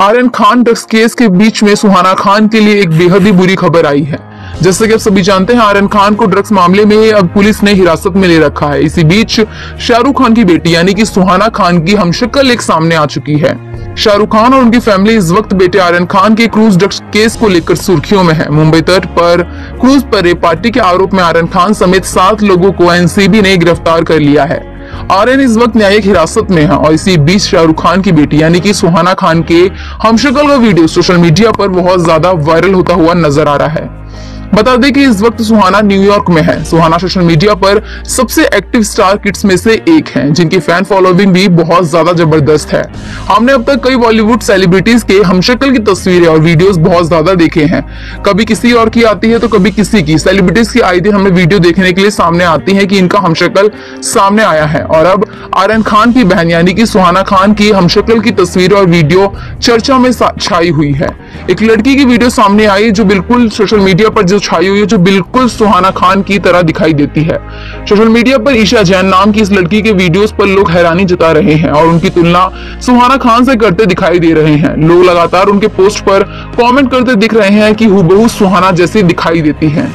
Aryan Khan drugs case के बीच में सुहाना खान के लिए एक बेहद ही बुरी खबर आई है। जैसे कि आप सभी जानते हैं, आर्यन खान को ड्रग्स मामले में अब पुलिस ने हिरासत में ले रखा है। इसी बीच शाहरुख खान की बेटी, यानी कि सुहाना खान की हमशक्ल एक सामने आ चुकी है। शाहरुख खान और उनकी फैमिली इस वक्त बेटे आर्यन खान के क्रूज ड्रग्स केस को लेकर सुर्खियों में है। मुंबई तट पर क्रूज पर रेप पार्टी के आरोप में आर्यन खान समेत सात लोगों को एनसीबी ने गिरफ़्तार कर लिया है। आर्यन इस वक्त न्यायिक हिरासत में है और इसी बीच शाहरुख खान की बेटी, यानी कि सुहाना खान के हमशक्ल का वीडियो सोशल मीडिया पर बहुत ज़्यादा वायरल होता हुआ नज़र आ रहा है। बता दें कि इस वक्त सुहाना न्यूयॉर्क में है। सुहाना सोशल मीडिया पर सबसे एक्टिव स्टार किड्स में से एक हैं, जिनकी फ़ैन फॉलोइंग भी बहुत ज़्यादा ज़बरदस्त है। हमने अब तक कई बॉलीवुड सेलिब्रिटीज के हमशक्ल की तस्वीरें और वीडियोस बहुत ज़्यादा देखे हैं। कभी किसी और की आती है तो कभी किसी की। सेलिब्रिटीज की आए दिन हमें वीडियो देखने के लिए सामने आती है कि इनका हमशक्ल सामने आया है। और अब आर्यन खान की बहन, यानी कि सुहाना खान की हमशक्ल की तस्वीर और वीडियो चर्चा में छाई हुई है। एक लड़की की वीडियो सामने आई जो बिल्कुल सोशल मीडिया पर जो छाई हुई है, जो बिल्कुल सुहाना खान की तरह दिखाई देती है। सोशल मीडिया पर ईशा जैन नाम की इस लड़की के वीडियोस पर लोग हैरानी जता रहे हैं और उनकी तुलना सुहाना खान से करते दिखाई दे रहे हैं। लोग लगातार उनके पोस्ट पर कॉमेंट करते दिख रहे हैं कि हु सुहाना जैसी दिखाई देती है।